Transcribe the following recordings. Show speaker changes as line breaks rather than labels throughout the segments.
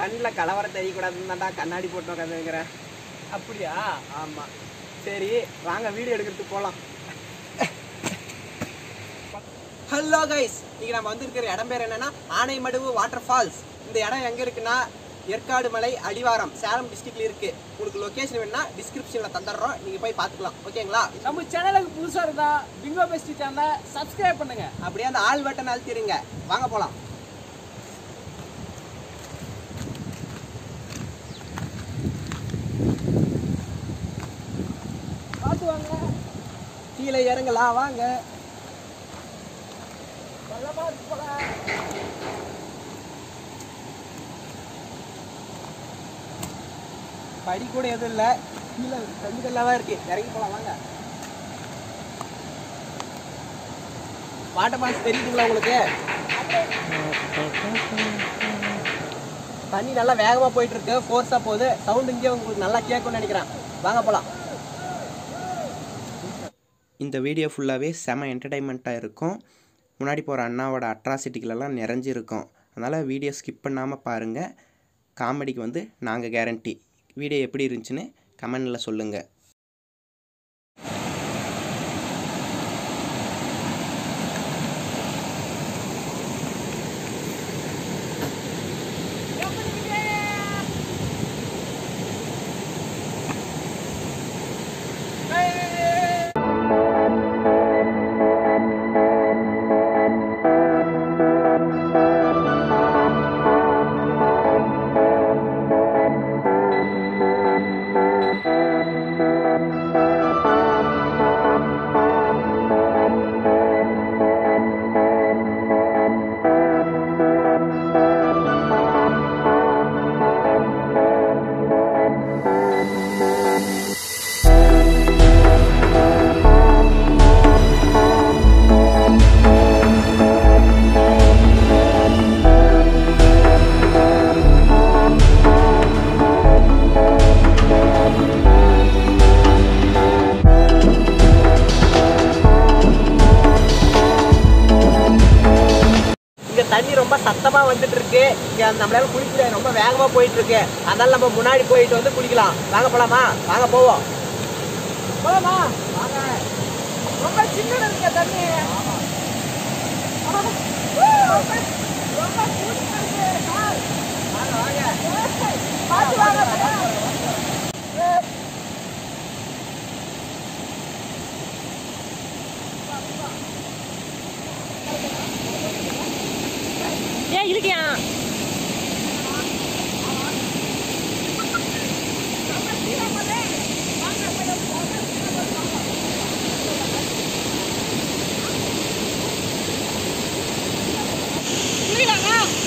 கண்ணில் கலவரம் தெரியக்கூடாதுன்னு தான்டா கண்ணாடி போட்டு உட்காந்துங்கிறேன்
அப்படியா?
ஆமா. சரி வாங்க வீடியோ எடுக்கிறதுக்கு போகலாம் ஹலோ கைஸ் இன்னைக்கு நம்ம வந்திருக்கிற இடம் பேர் என்னன்னா ஆனைமடுவு வாட்டர் ஃபால்ஸ் இந்த இடம் எங்க இருக்குன்னா ஏற்காடு மலை அடிவாரம் சேலம் டிஸ்ட்ரிக்ட்ல இருக்கு. உங்களுக்கு லொகேஷன் வேணும்னா டிஸ்கிரிப்ஷன்ல தந்துடுறோம். நீங்க போய் பார்த்துக்கலாம். ஓகேங்களா
நம்ம சேனலுக்கு புதுசா இருந்தா பிங்கோ பெஸ்ட் சேனலை சப்ஸ்கிரைப் பண்ணுங்க.
அப்படியே அந்த ஆள் பட்டன் அழுத்திடுங்க. வாங்க போலாம்
பார்த்து வாங்க
கீழே இறங்கலாம் வாங்க. படி கூட எதுவும் இல்லை. கீழே கல்லுகள்லாம் தான் இருக்கு. இறங்கி போலாம் வாங்க. பாட்டை பாட்டு தெரியுதுங்களா உங்களுக்கு? தண்ணி நல்லா வேகமாக போயிட்டு இருக்கு. ஃபோர்ஸாக போகுது. சவுண்ட் இங்கே உங்களுக்கு நல்லா கேட்கும்னு நினைக்கிறேன். வாங்க போகலாம் இந்த வீடியோ ஃபுல்லாகவே செம என்டர்டைன்மெண்ட்டாக இருக்கும். முன்னாடி போகிற அண்ணாவோட அட்ராசிட்டிகளெல்லாம் நிறைஞ்சிருக்கும். அதனால் வீடியோ ஸ்கிப் பண்ணாமல் பாருங்கள் காமெடிக்கு வந்து நாங்கள் கேரண்டி வீடியோ எப்படி இருந்துச்சுன்னு கமெண்டில் சொல்லுங்கள் தண்ணி ரொம்ப சத்தமாக வந்துட்டு இருக்கு இங்கே நம்மளால குளிக்கல ரொம்ப வேகமாக போயிட்டு இருக்கு அதனால நம்ம முன்னாடி போயிட்டு வந்து குளிக்கலாம். வாங்க போலாமா? வாங்க போவோம்.
போலாமா? வாங்க. ரொம்ப சின்னதா இருக்க தண்ணி. ரொம்ப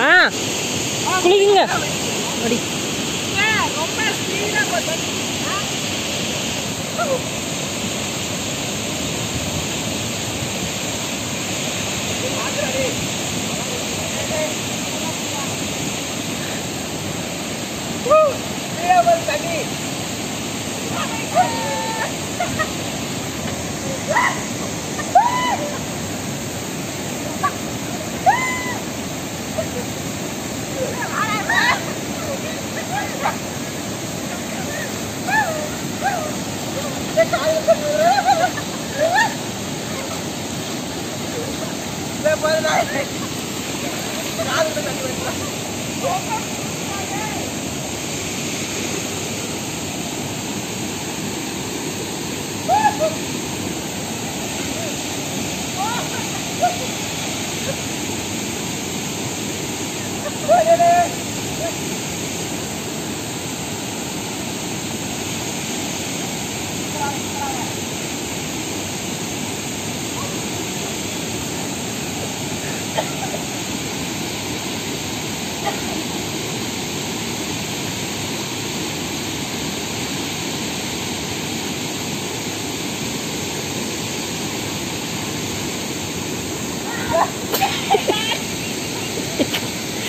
ஆ. குளிக்குங்க. அடி.
ரொம்ப ஸ்பீடா Yeah.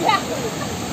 Yeah.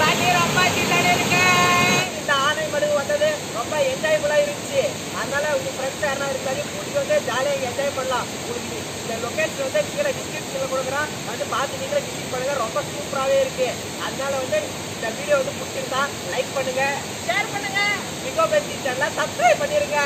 தண்ணி ரொம்ப சின்னதா இருக்கு. இந்த ஆனைமடு வந்தது. ரொம்ப என்ஜாயபுல்லா இருந்துச்சு. அதனால உங்க ஃப்ரெண்ட்ஸ் யாரா இருக்காது கூட்டிட்டு வந்து ஜாலியாக என்ஜாய் பண்ணலாம். உங்களுக்கு இந்த லொக்கேஷன் வந்து கீழே டிஸ்கிரிப்ஷனில் கொடுக்குறோம் வந்து பார்த்து நீங்களே விசிட் பண்ணுங்க. ரொம்ப சூப்பராகவே இருக்கு. அதனால வந்து இந்த வீடியோ வந்து பிடிச்சிருந்தா லைக் பண்ணுங்க ஷேர் பண்ணுங்க. பிகோ பெஸ்ட் சேனலை சப்ஸ்கிரைப் பண்ணிருங்க